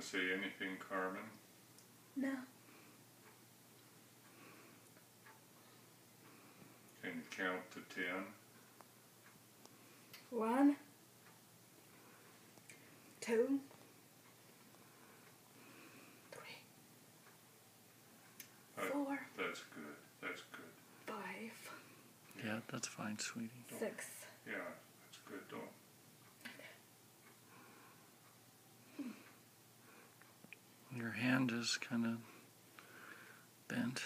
to say anything, Carmen? No. Can you count to ten? One. Two. Three. Uh, Four. That's good. That's good. Five. Yeah, that's fine, sweetie. Six. Yeah, that's good. Don't. Your hand is kind of bent.